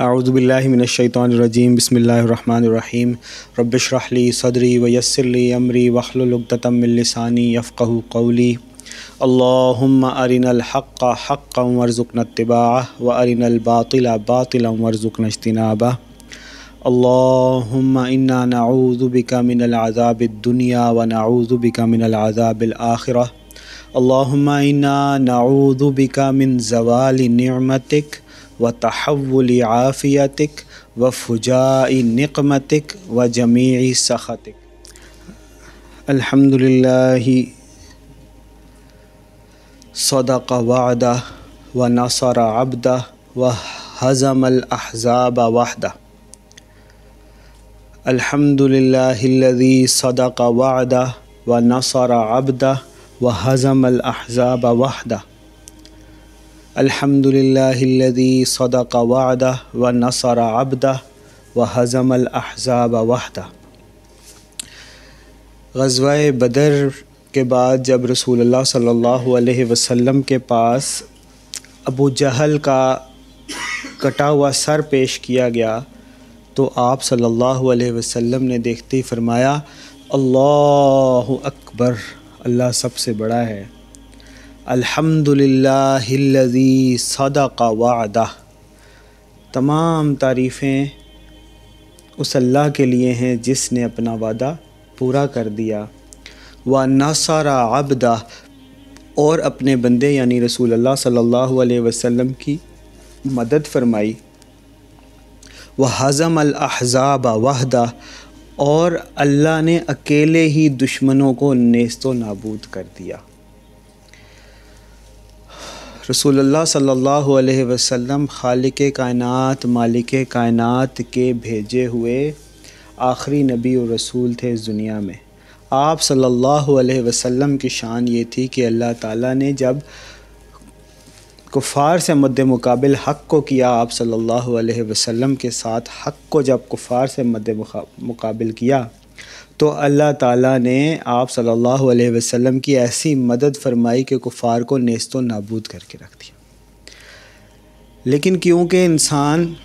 अज़बिल्लिमिनशैतरजीम बसमीम रबिशरहली सदरी वयसरली अमरी वखलुलतमिलसानी यफ़क़ कौली अल्लाहुम्मा अरिनल हक़्क़ हक़्क़न वरज़ुक़ना इत्तिबाअह व अरिनल बातिला बातिलन वरज़ुक़ना इज्तिनाबह अल्लाहुम्मा इन्ना नऊज़ु बिका मिनल अज़ाबिद दुनिया व नऊज़ु बिका मिनल अज़ाबिल आखिरह अल्लाहुम्मा इन्ना नऊज़ु बिका मिन ज़वालि निअमतिक व तहवल आफ़ियतिक व फ़ुजाई नकमतिक व जमी सख़तिक अल्हम्दुलिल्लाह सदक़ वादा व नसर अब्दा व हज़मल अहज़ाब वहदा अल्हम्दुलिल्लाहिल्लज़ी सदक़ वादा व नसर अब्दा अल्हम्दुलिल्लाहिल्लज़ी सदक़ वादा व नसर अब्दा व हज़मल अहज़ाब वहदा गज़वा बदर के बाद जब रसूलुल्लाह सल्लल्लाहु अलैहि वसल्लम के पास अबू जहल का कटा हुआ सर पेश किया गया तो आप सल्लल्लाहु अलैहि वसल्लम ने देखते ही फरमाया, अल्लाह अकबर, अल्लाह सबसे बड़ा है। अल्हम्दुलिल्लाहिल्लज़ी सदक़ वादा तमाम तारीफ़ें उस अल्लाह के लिए हैं जिसने अपना वादा पूरा कर दिया। व नसारा अबदा, और अपने बंदे यानी रसूल अल्लाह सल्लल्लाहु अलैहि वसल्लम की मदद फरमाई। व हज़म अल-अहज़ाब वहदा, और अल्लाह ने अकेले ही दुश्मनों को नेस्तो नाबूद कर दिया। रसूलुल्लाह सल्लल्लाहु अलैहि वसल्लम खालिक कायनात, मालिक कायनात के भेजे हुए आखिरी नबी और रसूल थे इस दुनिया में। आप सल्लल्लाहु अलैहि वसल्लम की शान ये थी कि अल्लाह ताला ने जब कुफ़ार से मद्द मुकाबिल हक़ को किया, आप सल्लल्लाहु अलैहि वसल्लम के साथ हक़ को जब कुफ़ार से मद्द मुकाबिल किया तो अल्लाह ताला ने आप सल्लल्लाहु अलैहि वसल्लम की ऐसी मदद फरमाई कि कुफ़ार को नेस्तो नाबूद करके रख दिया। लेकिन क्योंकि इंसान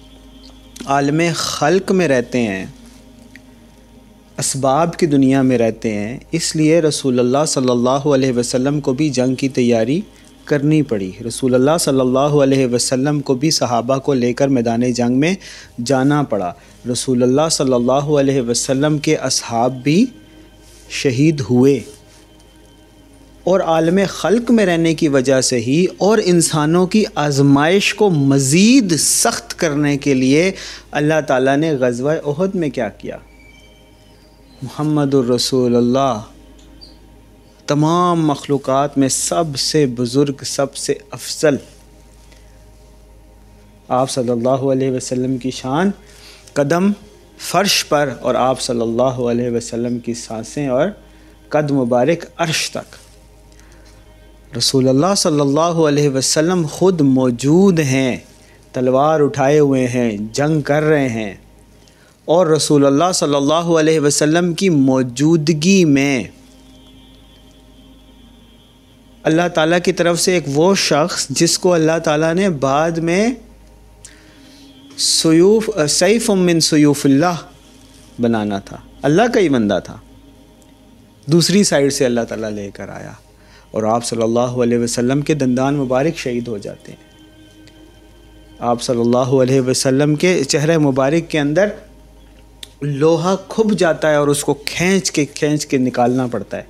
आलम ख़ल्क में रहते हैं इसबाब की दुनिया में रहते हैं, इसलिए रसूलुल्लाह सल्लल्लाहु अलैहि वसल्लम को भी जंग की तैयारी करनी पड़ी। रसूलुल्लाह सल्लल्लाहु अलैहि वसल्लम को भी सहाबा को लेकर मैदान जंग में जाना पड़ा। रसूलुल्लाह सल्लल्लाहु अलैहि वसल्लम के असहाब भी शहीद हुए। और आलम ख़ल्क में रहने की वजह से ही और इंसानों की आजमाइश को मज़ीद सख्त करने के लिए अल्लाह ताला ने गज़वा अहद में क्या किया? मोहम्मद रसूलुल्लाह। तमाम मखलूक़ात में सबसे बुज़ुर्ग, सबसे अफसल आप सल्लल्लाहु अलैहि वसल्लम की शान कदम फ़र्श पर और आप सल्लल्लाहु अलैहि वसल्लम की साँसें और कद मुबारक अर्श तक। रसूलुल्लाह सल्लल्लाहु अलैहि वसल्लम ख़ुद मौजूद हैं, तलवार उठाए हुए हैं, जंग कर रहे हैं और रसूलुल्लाह सल्लल्लाहु अलैहि वसल्लम की मौजूदगी में अल्लाह ताला की तरफ़ से एक वो शख्स जिसको अल्लाह ताला ने बाद में सयूफ सैफ़ मिन सयूफ़ुल्लाह बनाना था। अल्लाह का ही बंदा था। दूसरी साइड से अल्लाह ताला लेकर आया और आप सल्लल्लाहु अलैहि वसल्लम के दंदान मुबारक शहीद हो जाते हैं। आप सल्लल्लाहु अलैहि वसल्लम के चेहरे मुबारक के अंदर लोहा खुब जाता है और उसको खींच के खींच के निकालना पड़ता है।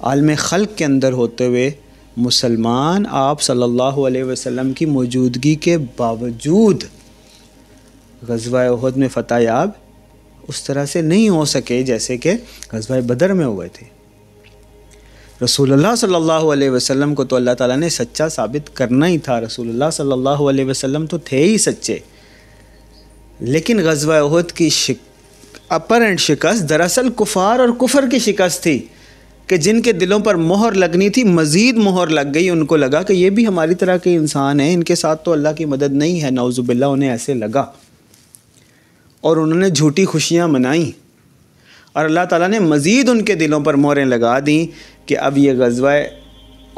आलम ख़ल्क के अंदर होते हुए मुसलमान आप सल्लल्लाहु अलैहि वसल्लम की मौजूदगी के बावजूद गजवा अहद में फ़तह याब उस तरह से नहीं हो सके जैसे कि गजवा बदर में हुए थे। रसूलुल्लाह सल्लल्लाहु अलैहि वसल्लम को तो अल्लाह ताला ने सच्चा साबित करना ही था। रसूलुल्लाह सल्लल्लाहु अलैहि वसल्लम तो थे ही सच्चे। लेकिन गजवा अहद की शिक अपर एंड शिकस्त दरअसल कुफार और कुफर की शिकस्त थी। कि जिनके दिलों पर मोहर लगनी थी, मज़ीद मोहर लग गई। उनको लगा कि ये भी हमारी तरह के इंसान हैं, इनके साथ तो अल्लाह की मदद नहीं है नवज़ुबिल्ला उन्हें ऐसे लगा। और उन्होंने झूठी खुशियाँ मनाई। और अल्लाह ताला ने मज़ीद उनके दिलों पर मोहरें लगा दी कि अब ये गजवा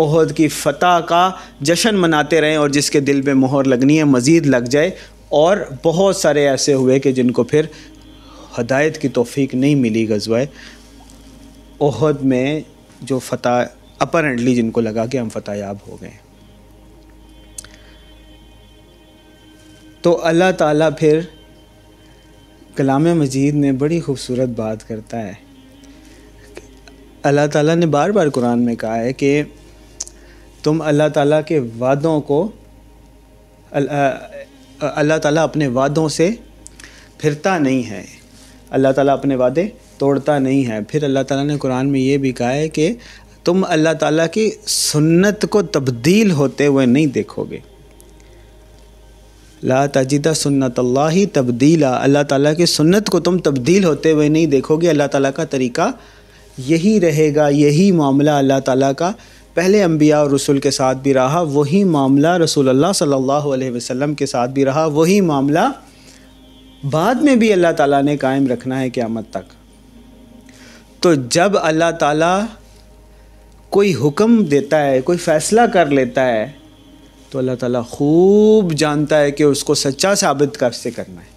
अहद की फ़तह का जश्न मनाते रहें और जिसके दिल में मोहर लगनी है, मज़ीद लग जाए। और बहुत सारे ऐसे हुए कि जिनको फिर हदायत की तोफ़ी नहीं मिली गजवा ओहद में जो फ़तह अपरेंटली जिनको लगा कि हम फतेहयाब हो गए। तो अल्लाह ताला फिर कलाम मजीद में बड़ी ख़ूबसूरत बात करता है। अल्लाह ताला ने बार बार कुरान में कहा है कि तुम अल्लाह ताला के वादों को अल्लाह ताला अपने वादों से फिरता नहीं है। अल्लाह ताला अपने वादे तोड़ता नहीं है। फिर अल्लाह ताला ने कुरान में ये भी कहा है कि तुम अल्लाह ताला की सुन्नत को तब्दील होते हुए नहीं देखोगे। ला तजिदा सुन्नत अल्लाह ही तब्दीला। अल्लाह ताला की सुन्नत को तुम तब्दील होते हुए नहीं देखोगे। अल्लाह ताला का तरीका यही रहेगा, यही मामला अल्लाह ताला का। पहले अम्बिया और रसूल के साथ भी रहा, वही मामला रसूल अल्लाह सल्लल्लाहु अलैहि वसल्लम के साथ भी रहा, वही मामला बाद में भी अल्लाह ताला ने कायम रखना है क़्यामत तक। तो जब अल्लाह ताला कोई हुक्म देता है, कोई फ़ैसला कर लेता है तो अल्लाह ताला खूब जानता है कि उसको सच्चा साबित कैसे करना है।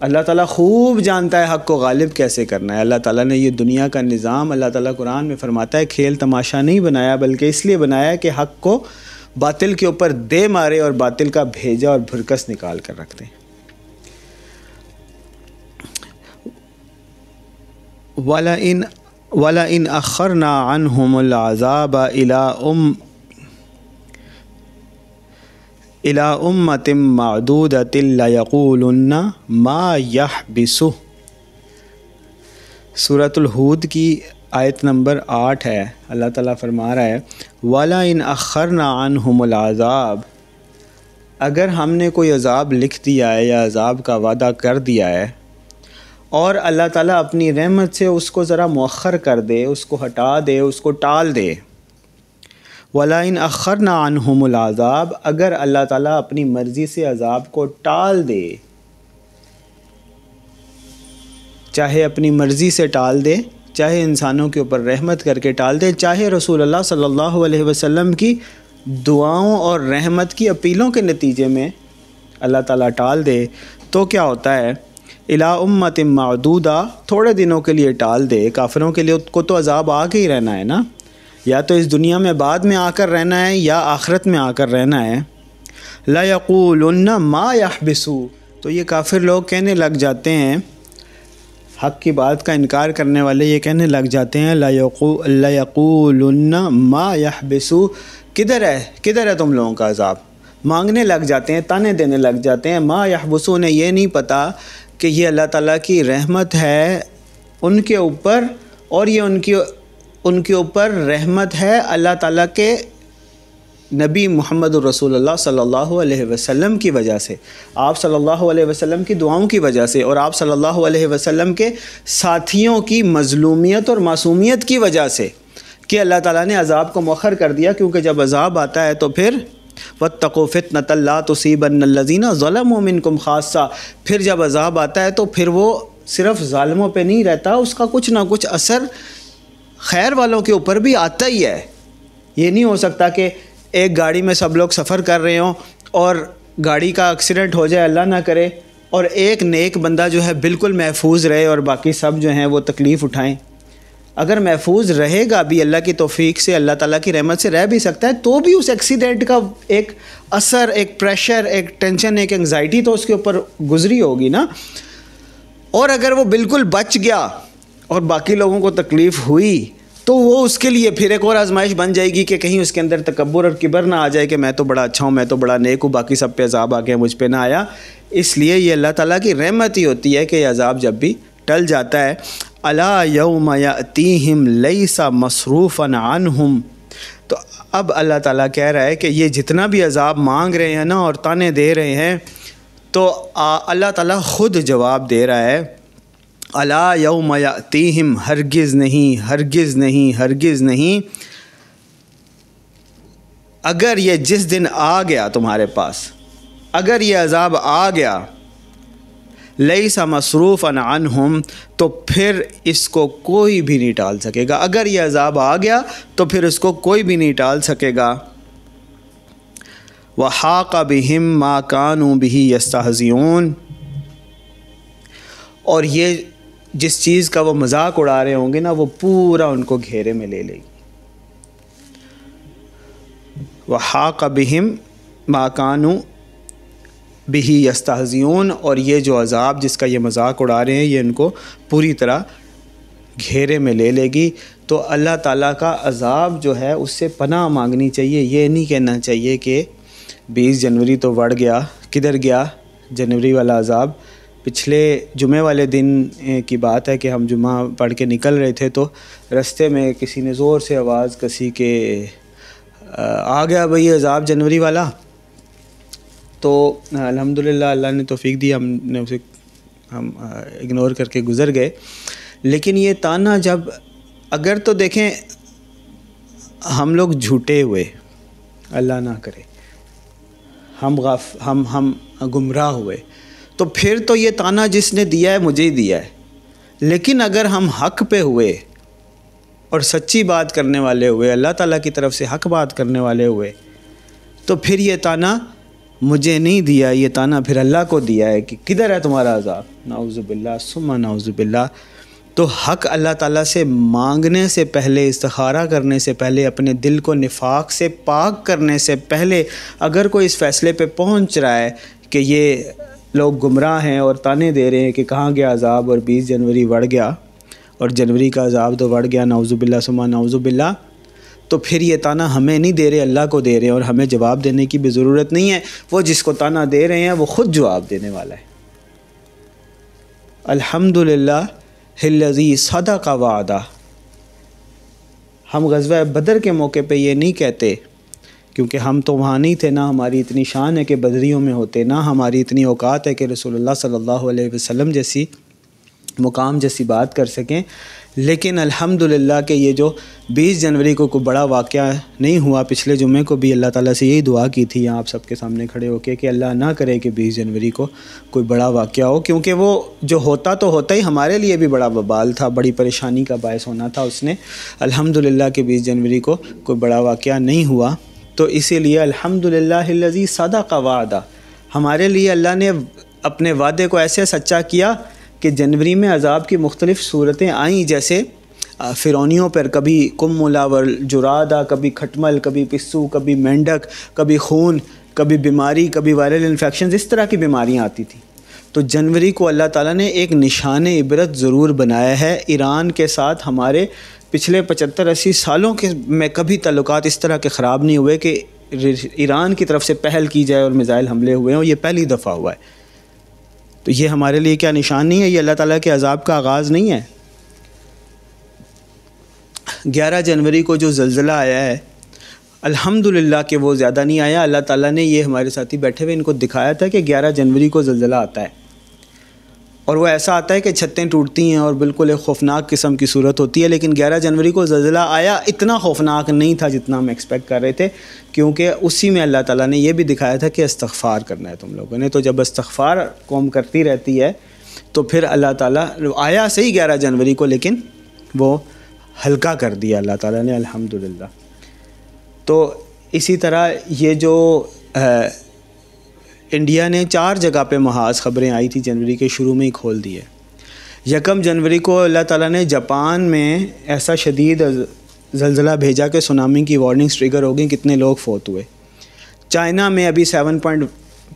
अल्लाह ताला खूब जानता है हक़ को गालिब कैसे करना है। अल्लाह ताला ने ये दुनिया का निज़ाम अल्लाह ताला कुरान में फ़रमाता है, खेल तमाशा नहीं बनाया, बल्कि इसलिए बनाया कि हक़ को बातिल के ऊपर दे मारे और बातिल का भेजा और भुरकस निकाल कर रख दें। वाला इन वाला इन अखरना अनहमज़ाब इला उम इला उम्मतिम मदूदतिल्लायक़ूलन्ना मा यह बिसु सूरतुल हूद की आयत नंबर आठ है। अल्लाह ताला फरमा रहा है वाला इन अखरना अनहमज़ाब अगर हमने कोई अज़ाब लिख दिया है या अज़ाब का वादा कर दिया है और अल्लाह ताला अपनी रहमत से उसको ज़रा मौखर कर दे, उसको हटा दे, उसको टाल दे। वलाइन अखर ना अनहमज़ाब अगर अल्लाह ताला अपनी मर्ज़ी से अज़ाब को टाल दे, चाहे अपनी मर्ज़ी से टाल दे, चाहे इंसानों के ऊपर रहमत करके टाल दे, चाहे रसूल अल्लाह सल्लल्लाहु अलैहि वसल्लम की दुआओं और रहमत की अपीलों के नतीजे में अल्लाह ताला टाल दे तो क्या होता है? इला उम्मत मदूदा थोड़े दिनों के लिए टाल दे, काफिरों के लिए को तो अजाब आके ही रहना है ना? या तो इस दुनिया में बाद में आकर रहना है, या आखरत में आकर रहना है। लायक़ूलन्ना मा यहबिसु। तो ये काफिर लोग कहने लग जाते हैं, हक़ की बात का इनकार करने वाले ये कहने लग जाते हैं लायक़ूलन्ना मा यहबिसु। किधर है? किधर है तुम लोगों का अजाब? मांगने लग जाते हैं, ताने देने लग जाते हैं, माँ यहबसू ने यह नहीं पता कि ये अल्लाह ताला की रहमत है उनके ऊपर और ये उनकी, उनके ऊपर रहमत है अल्लाह ताला के नबी मोहम्मद रसूलुल्लाह सल्लल्लाहु अलैहि वसल्लम की वजह से। आप सल्लल्लाहु अलैहि वसल्लम की दुआओं की वजह से और आप सल्लल्लाहु अलैहि वसल्लम के साथियों की मजलूमियत और मासूमियत की वजह से कि अल्लाह ताला ने अज़ाब को मौखर कर दिया, क्योंकि जब अज़ाब आता है तो फिर वतक़ोफ़ित नतल्ला तसीबनल्लजीना ज़लम कुम खासा फिर जब अज़ाब आता है तो फिर वो सिर्फ़ ालमों पर नहीं रहता, उसका कुछ ना कुछ असर खैर वालों के ऊपर भी आता ही है। ये नहीं हो सकता कि एक गाड़ी में सब लोग सफ़र कर रहे हों और गाड़ी का एक्सीडेंट हो जाए, अल्लाह ना करे, और एक नेक बंदा जो है बिल्कुल महफूज रहे और बाकी सब जो हैं वो तकलीफ़ उठाएँ। अगर महफूज रहेगा भी अल्लाह की तोफ़ी से, अल्लाह ताला की रहमत से रह भी सकता है तो भी उस एक्सीडेंट का एक असर, एक प्रेशर एक टेंशन एक एंगजाइटी तो उसके ऊपर गुजरी होगी ना। और अगर वो बिल्कुल बच गया और बाकी लोगों को तकलीफ़ हुई तो वो उसके लिए फिर एक और आजमाइश बन जाएगी कि कहीं उसके अंदर तकबर और किबर ना आ जाए कि मैं तो बड़ा अच्छा हूँ, मैं तो बड़ा नेक हूँ, बाकी सब पे अजाब आ गया मुझ पर ना आया। इसलिए ये अल्लाह ताला की रहमत ही होती है कि ये अजाब जब भी टल जाता है। अला यौम यतीहिम सा मसरूफ़न हम तो अब अल्लाह ताला कह रहा है कि ये जितना भी अजाब मांग रहे हैं ना और ताने दे रहे हैं तो अल्लाह ताला ख़ुद जवाब दे रहा है, अला यौम यतीहिम, हरगिज़ नहीं हरगिज़ नहीं हरगिज़ नहीं। अगर ये जिस दिन आ गया तुम्हारे पास, अगर ये अजाब आ गया लई सा मसरूफ़ अन हम तो फिर इसको कोई भी नहीं टाल सकेगा। अगर यह अजाब आ गया तो फिर इसको कोई भी नहीं टाल सकेगा। व हाक बहिम मा कानू बिही यस्ताहजियोन और ये जिस चीज़ का वो मज़ाक उड़ा रहे होंगे ना, वो पूरा उनको घेरे में ले लेगी। व हाक बहिम माकानू बिही यस्ताजियन, और ये जो अज़ाब जिसका ये मज़ाक उड़ा रहे हैं, ये इनको पूरी तरह घेरे में ले लेगी। तो अल्लाह ताला का अज़ाब जो है, उससे पनाह मांगनी चाहिए। ये नहीं कहना चाहिए कि 20 जनवरी तो बढ़ गया, किधर गया जनवरी वाला अज़ाब। पिछले जुमे वाले दिन की बात है कि हम जुमा पढ़ के निकल रहे थे तो रास्ते में किसी ने ज़ोर से आवाज़ कसी के आ गया भाई अजाब जनवरी वाला? तो अल्हम्दुलिल्लाह, अल्लाह ने तोफ़ीक दी, हमने उसे, हम इग्नोर करके गुज़र गए। लेकिन ये ताना जब, अगर तो देखें, हम लोग झूठे हुए, अल्लाह ना करे। हम गफ, हम हम गुमराह हुए। तो फिर तो ये ताना जिसने दिया है, मुझे ही दिया है। लेकिन अगर हम हक पे हुए, और सच्ची बात करने वाले हुए, अल्लाह ताला की तरफ़ से हक बात करने वाले हुए तो फिर ये ताना मुझे नहीं दिया, ये ताना फिर अल्लाह को दिया है कि किधर है तुम्हारा अजाब नाउज़ुबिल्ला सुमा नाउज़ुबिल्ला तो हक अल्लाह ताला से मांगने से पहले इस्तारा करने से पहले, अपने दिल को निफाक से पाक करने से पहले, अगर कोई इस फ़ैसले पे पहुँच रहा है कि ये लोग गुमराह हैं और ताने दे रहे हैं कि कहाँ गया अजाब और 20 जनवरी बढ़ गया, और जनवरी का अजाब तो बढ़ गया नाउज़ुबिल्ला सुमा नाउज़ुबिल्ला तो फिर ये ताना हमें नहीं दे रहे, अल्लाह को दे रहे और हमें जवाब देने की भी ज़रूरत नहीं है। वो जिसको ताना दे रहे हैं, वो ख़ुद जवाब देने वाला है। अल्हम्दुलिल्लाह, हिल्लज़ी सदा का वादा। हम गजवा बदर के मौके पे ये नहीं कहते, क्योंकि हम तो वहाँ नहीं थे, ना हमारी इतनी शान है कि बदरियों में होते, ना हमारी इतनी औकात है कि रसूलुल्लाह सल्लल्लाहु अलैहि वसल्लम जैसी मुकाम जैसी बात कर सकें। लेकिन अल्हम्दुलिल्लाह के ये जो 20 जनवरी को कोई बड़ा वाक़ नहीं हुआ, पिछले जुमे को भी अल्लाह ताला से यही दुआ की थी आप सबके सामने खड़े होके कि अल्लाह ना करे कि 20 जनवरी को कोई बड़ा वाक़ हो, क्योंकि वो जो होता तो होता ही हमारे लिए भी बड़ा बबाल था, बड़ी परेशानी का बायस होना था उसने अल्हम्दुलिल्लाह के 20 जनवरी को कोई बड़ा वाक़ नहीं हुआ। तो इसीलिए अल्हम्दुलिल्लाह सदा का वादा, हमारे लिए अल्लाह ने अपने वादे को ऐसे सच्चा किया कि जनवरी में अजाब की मुख्तलिफ़ सूरतें आईं, जैसे फ़िरौनियों पर कभी कुम मुलावर जुरादा, कभी खटमल, कभी पिस्सू, कभी मेंढक, कभी खून, कभी बीमारी, कभी वायरल इन्फेक्शन इस तरह की बीमारियाँ आती थी। तो जनवरी को अल्लाह ताला ने एक निशान इबरत ज़रूर बनाया है। ईरान के साथ हमारे पिछले पचहत्तर अस्सी सालों के में कभी तल्लुक इस तरह के ख़राब नहीं हुए कि ईरान की तरफ़ से पहल की जाए और मिज़ाइल हमले हुए हैं। ये पहली दफ़ा हुआ है। तो ये हमारे लिए क्या निशान नहीं है? ये अल्लाह ताला के अजाब का आगाज़ नहीं है? ग्यारह जनवरी को जो जलजिला आया है, अल्हम्दुलिल्लाह के वो ज़्यादा नहीं आया। अल्लाह ताला ने ये हमारे साथी बैठे हुए, इनको दिखाया था कि ग्यारह जनवरी को जल्ज़ला आता है। और वो ऐसा आता है कि छतें टूटती हैं और बिल्कुल एक खौफनाक किस्म की सूरत होती है, लेकिन 11 जनवरी को जल्ज़ला आया, इतना खौफनाक नहीं था जितना हम एक्सपेक्ट कर रहे थे, क्योंकि उसी में अल्लाह ताला ने यह भी दिखाया था कि इस्तफ़ार करना है तुम लोगों ने। तो जब इस्तफ़ार कौम करती रहती है तो फिर अल्लाह ताला आया सही ग्यारह जनवरी को, लेकिन वो हल्का कर दिया अल्लाह ताला ने, अल्हम्दुलिल्लाह। तो इसी तरह ये जो इंडिया ने चार जगह पे महाज ख़बरें आई थी जनवरी के शुरू में ही खोल दिए यकम जनवरी को अल्लाह ताला ने जापान में ऐसा शदीद जल्ज़ला भेजा कि सुनामी की वार्निंग ट्रिगर हो गई, कितने लोग फोत हुए। चाइना में अभी seven point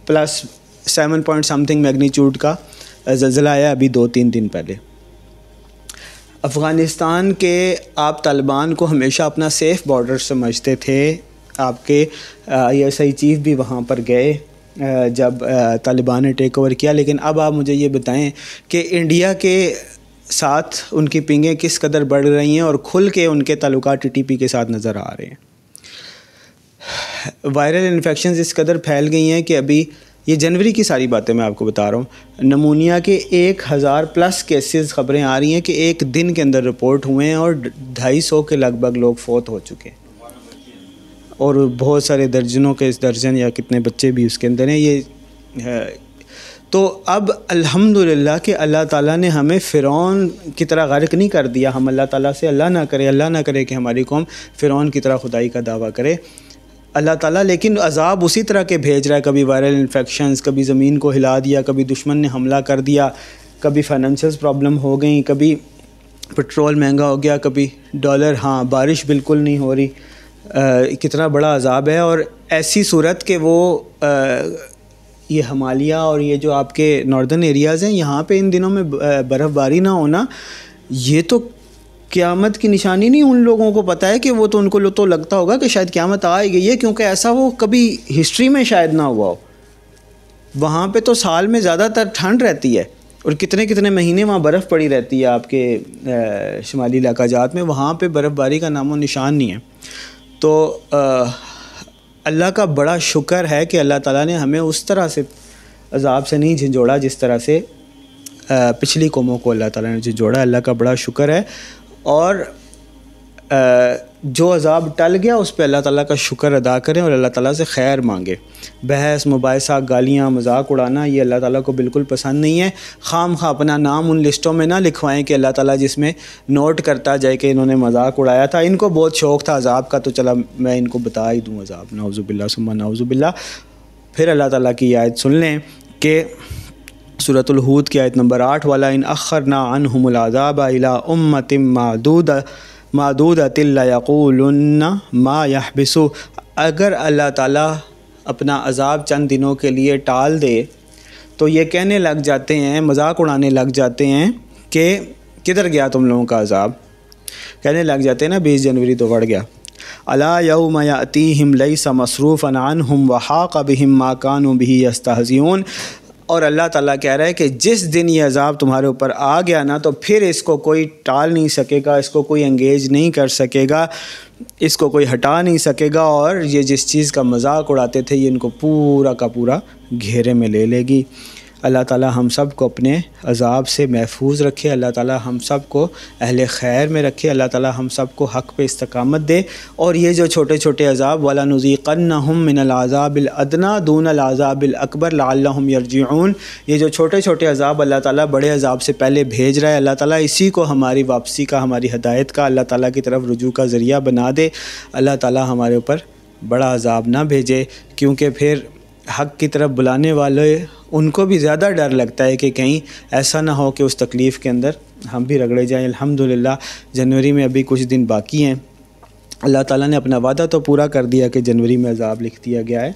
plus seven point something magnitude का जल्ज़ला आया अभी दो तीन दिन पहले। अफ़गानिस्तान के आप तालिबान को हमेशा अपना सेफ़ बॉर्डर समझते थे। आपके आई एस आई चीफ़ भी वहाँ पर गए। जब तालिबान ने टेक ओवर किया। लेकिन अब आप मुझे ये बताएँ कि इंडिया के साथ उनकी पिंगें किस कदर बढ़ रही हैं और खुल के उनके ताल्लुक टी के साथ नज़र आ रहे हैं। वायरल इन्फेक्शन इस कदर फैल गई हैं कि अभी ये जनवरी की सारी बातें मैं आपको बता रहा हूँ। नमूनिया के एक हज़ार प्लस केसेस खबरें आ रही हैं कि एक दिन के अंदर रिपोर्ट हुए हैं और ढाई सौ के लगभग लोग फोत हो चुके हैं। और बहुत सारे दर्जनों के दर्जन या कितने बच्चे भी उसके अंदर हैं, ये है। तो अब अल्हम्दुलिल्लाह कि अल्लाह ताला ने हमें फ़िरौन की तरह गर्क नहीं कर दिया। हम अल्लाह ताला से अल्लाह ना करे, अल्लाह ना करे कि हमारी कौम फ़िरौन की तरह खुदाई का दावा करे। अल्लाह ताला लेकिन अजाब उसी तरह के भेज रहा है। कभी वायरल इन्फेक्शंस, कभी ज़मीन को हिला दिया, कभी दुश्मन ने हमला कर दिया, कभी फाइनेंशियल प्रॉब्लम हो गई, कभी पेट्रोल महँगा हो गया, कभी डॉलर हाँ बारिश बिल्कुल नहीं हो रही। कितना बड़ा अजाब है और ऐसी सूरत के वो आ, ये हमालिया और ये जो आपके नॉर्दर्न एरियाज़ हैं यहाँ पे इन दिनों में बर्फ़बारी ना होना ये तो क़्यामत की निशानी नहीं उन लोगों को पता है कि वो तो उनको तो लगता होगा कि शायद क़्यामत आ गई है क्योंकि ऐसा वो कभी हिस्ट्री में शायद ना हुआ हो। वहाँ पे तो साल में ज़्यादातर ठंड रहती है और कितने कितने महीने वहाँ बर्फ़ पड़ी रहती है आपके शुमाली इलाका जात में वहाँ पे बर्फ़बारी का नामो निशान नहीं है। तो अल्लाह का बड़ा शुक्र है कि अल्लाह ताला ने हमें उस तरह से अजाब से नहीं झिझोड़ा जिस तरह से पिछली कौमों को अल्लाह ताला ने झिझोड़ा। अल्लाह का बड़ा शुक्र है। और जो अजाब टल गया, उस पर अल्लाह ताला का शुक्र अदा करें और अल्लाह ताला से खैर मांगे। बहस, मुबासा, गालियाँ, मज़ाक उड़ाना, ये अल्लाह ताला को बिल्कुल पसंद नहीं है। खाम खा, अपना नाम उन लिस्टों में ना लिखवाएँ कि अल्लाह ताला जिसमें नोट करता जाए कि इन्होंने मज़ाक उड़ाया था। इनको बहुत शौक़ था अजाब का तो चला, मैं इनको बता ही दूँ अजाब। नाउज़ुबिल्ला सुम्मा नाउज़ुबिल्ला फिर अल्लाह ताला की आयत सुन लें कि सूरतलहूद की आयत नंबर आठ, वाला इन अखर ना अनहमुलाज़ाब अला उम्मतिम मादूद मादूद अतिल्लाक़ूलन्ना मा यहबिसु अगर अल्लाह ताला अपना अज़ाब चंद दिनों के लिए टाल दे तो ये कहने लग जाते हैं, मज़ाक उड़ाने लग जाते हैं कि किधर गया तुम लोगों का अज़ाब? कहने लग जाते हैं ना, बीस जनवरी तो बढ़ गया। अला यौम यतीहिम लई सा मसरूफ़ अनान हम वहा कबिम माकान बिही यस्तहज़ीन और अल्लाह ताला कह रहा है कि जिस दिन ये अज़ाब तुम्हारे ऊपर आ गया ना तो फिर इसको कोई टाल नहीं सकेगा, इसको कोई एंगेज नहीं कर सकेगा, इसको कोई हटा नहीं सकेगा और ये जिस चीज़ का मज़ाक उड़ाते थे, ये इनको पूरा का पूरा घेरे में ले लेगी। अल्लाह ताला हम सबको अपने अजाब से महफूज रखे, अल्लाह ताला हम सबको अहल खैर में रखे, अल्लाह ताला हम सबको हक़ पे इस्तकामत दे। और ये जो छोटे छोटे अजाब, वाला नज़ीक़न हम मिनलाज़ाबिलअदना दून अलाज़ाबिलअकबर लाम यरजीन ये जो छोटे छोटे अजाब अल्लाह ताला बड़े अजाब से पहले भेज रहा है, अल्लाह ताला इसी को हमारी वापसी का, हमारी हदायत का, अल्लाह ताला की तरफ़ रुजू का ज़रिया बना दे। अल्लाह ताला हमारे ऊपर बड़ा अजाब ना भेजे, क्योंकि फिर हक़ की तरफ़ बुलाने वाले, उनको भी ज़्यादा डर लगता है कि कहीं ऐसा ना हो कि उस तकलीफ़ के अंदर हम भी रगड़े जाएँ। अल्हम्दुलिल्लाह, जनवरी में अभी कुछ दिन बाकी हैं। अल्लाह ताला ने अपना वादा तो पूरा कर दिया कि जनवरी में अजाब लिख दिया गया है।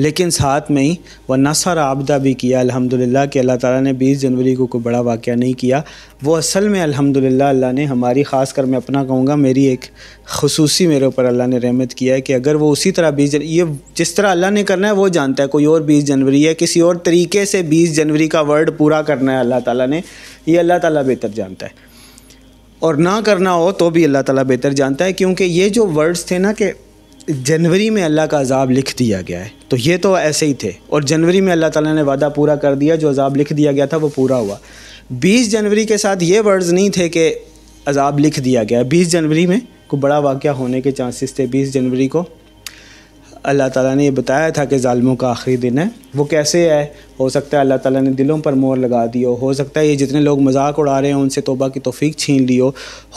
लेकिन साथ में ही वह नसर आबदा भी किया। अल्हम्दुलिल्लाह कि अल्लाह ताला ने 20 जनवरी को कोई बड़ा वाक़ नहीं किया। वो असल में अल्हम्दुलिल्लाह अल्लाह ने हमारी ख़ास कर मैं अपना कहूँगा, मेरी एक खसूसी मेरे ऊपर अल्लाह ने रहमत किया है कि अगर वो उसी तरह बीस जन, ये जिस तरह अल्लाह ने करना है, वो जानता है कोई और बीस जनवरी है। किसी और तरीके से बीस जनवरी का वर्ड पूरा करना है अल्लाह ताली ने, ये अल्लाह ताली बेहतर जानता है। और ना करना हो तो भी अल्लाह ताली बेहतर जानता है, क्योंकि ये जो वर्ड्स थे ना कि जनवरी में अल्लाह का अजाब लिख दिया गया है। तो ये तो ऐसे ही थे। और जनवरी में अल्लाह ताला ने वादा पूरा कर दिया, जो अजाब लिख दिया गया था, वो पूरा हुआ। बीस जनवरी के साथ ये वर्ड्स नहीं थे कि अजाब लिख दिया गया। बीस जनवरी में कोई बड़ा वाक़ होने के चांसेस थे बीस जनवरी को। अल्लाह ताला ने ये बताया था कि ालमों का आखिरी दिन है। वो कैसे है? हो सकता है अल्लाह ताला ने दिलों पर मोर लगा दी हो। सकता है ये जितने लोग मज़ाक उड़ा रहे हैं, उनसे तोबा की तोफ़ी छीन ली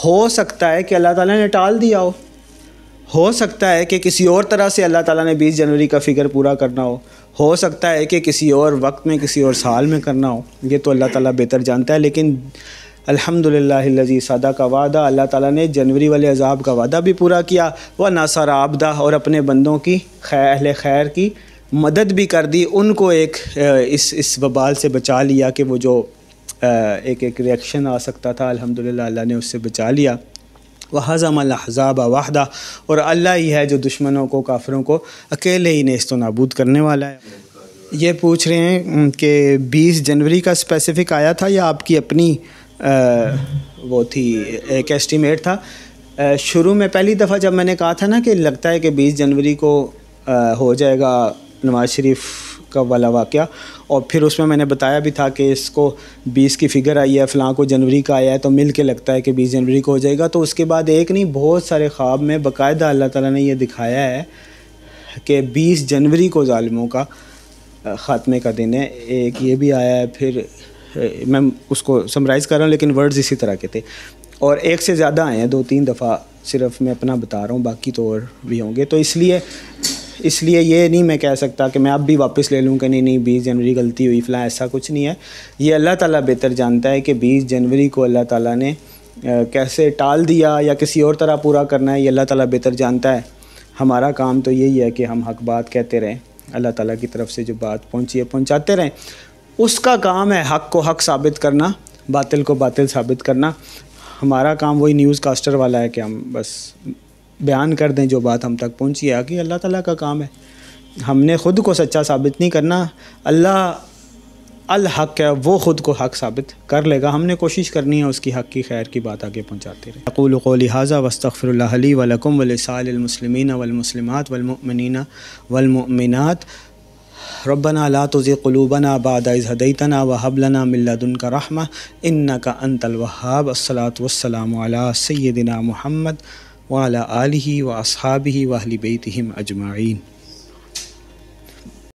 हो सकता है कि अल्लाह ताला ने टाल दिया हो। हो सकता है कि किसी और तरह से अल्लाह ताला ने 20 जनवरी का फ़िक्र पूरा करना हो। हो सकता है कि किसी और वक्त में, किसी और साल में करना हो। ये तो अल्लाह ताला बेहतर जानता है, लेकिन अल्हम्दुलिल्लाह सादा का वादा, अल्लाह ताला ने जनवरी वाले अजाब का वादा भी पूरा किया। व नासर आबदा और अपने बंदों की खैर खैर की मदद भी कर दी। उनको एक इस इस वबाल से बचा लिया कि वो जो एक एक रिएक्शन आ सकता था, अल्हम्दुलिल्लाह अल्लाह ने उससे बचा लिया। वज़म वाहदा और अल्लाह ही है जो दुश्मनों को काफरों को अकेले ही नेस्त नाबूद करने वाला है। ये पूछ रहे हैं कि 20 जनवरी का स्पेसिफ़िक आया था या आपकी अपनी आ, वो थी एक एस्टीमेट था? शुरू में पहली दफ़ा जब मैंने कहा था ना कि लगता है कि 20 जनवरी को आ, हो जाएगा नवाज़ शरीफ का वाला वाक़ और फिर उसमें मैंने बताया भी था कि इसको 20 की फ़िगर आई है, फ़लाँ को जनवरी का आया है तो मिल के लगता है कि 20 जनवरी को हो जाएगा। तो उसके बाद एक नहीं, बहुत सारे ख्वाब में बाकायदा अल्लाह ताला ने यह दिखाया है कि 20 जनवरी को ालमों का ख़ात्मे का दिन है। एक ये भी आया है, फिर मैं उसको समराइज़ कर रहा हूँ, लेकिन वर्ड्स इसी तरह के थे। और एक से ज़्यादा आए हैं, दो तीन दफ़ा सिर्फ़ मैं अपना बता रहा हूँ, बाकी तो और भी होंगे। तो इसलिए इसलिए ये नहीं मैं कह सकता कि मैं अब भी वापस ले लूँ कि नहीं नहीं, बीस जनवरी गलती हुई, फ़िलहाल ऐसा कुछ नहीं है। ये अल्लाह ताला बेहतर जानता है कि बीस जनवरी को अल्लाह ताला ने कैसे टाल दिया या किसी और तरह पूरा करना है, ये अल्लाह ताला बेहतर जानता है। हमारा काम तो यही है कि हम हक बात कहते रहें, अल्लाह ताला की तरफ़ से जो बात पहुँची है, पहुँचाते रहें। उसका काम है हक को हक साबित करना, बातिल को बातिल साबित करना। हमारा काम वही न्यूज़ कास्टर वाला है कि हम बस बयान कर दें जो बात हम तक पहुँची है कि अल्लाह ताला का काम है। हमने ख़ुद को सच्चा साबित नहीं करना। अल्लाह अल हक है, वो ख़ुद को हक साबित कर लेगा। हमने कोशिश करनी है उसकी हक की खैर की बात आगे पहुँचाते रहे। अकूल लिहाजा वस्तफ़रली वलकुम वलसालमसलिमिन वलमसलिमात वलमिन वलमिनत रब्बना ला तुज़ि क़ुलूबना बाद हदैतना व हबलना मिल्लदुनका रहमा। इन्नका अंतल वहाब। अस्सलातु वस्सलामु अला सय्यिदिना मुहम्मद। वाला आलिही व असहाबिही व अहली बैतिहिम अजमाइन